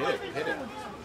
Hit it, hit it.